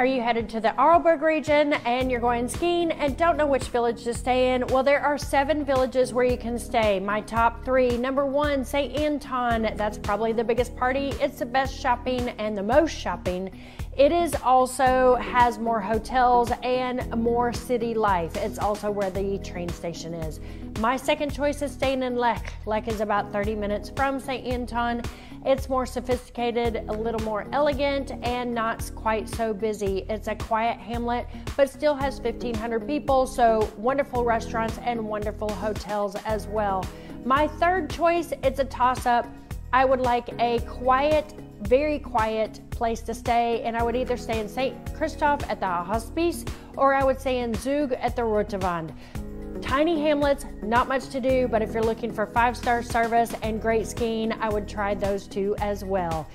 Are you headed to the Arlberg region and you're going skiing and don't know which village to stay in? Well, there are seven villages where you can stay. My top three number one, St. Anton. That's probably the biggest party. It's the best shopping and the most shopping. It is also has more hotels and more city life. It's also where the train station is. My second choice is staying in Lech. Lech is about 30 minutes from St. Anton. It's more sophisticated, a little more elegant, and not quite so busy. It's a quiet hamlet, but still has 1,500 people, so wonderful restaurants and wonderful hotels as well. My third choice, it's a toss up. I would like a quiet, very quiet place to stay, and I would either stay in St. Christoph at the Hospiz or I would stay in Zug at the Rote Wand. Tiny hamlets, not much to do, but if you're looking for five star service and great skiing, I would try those two as well.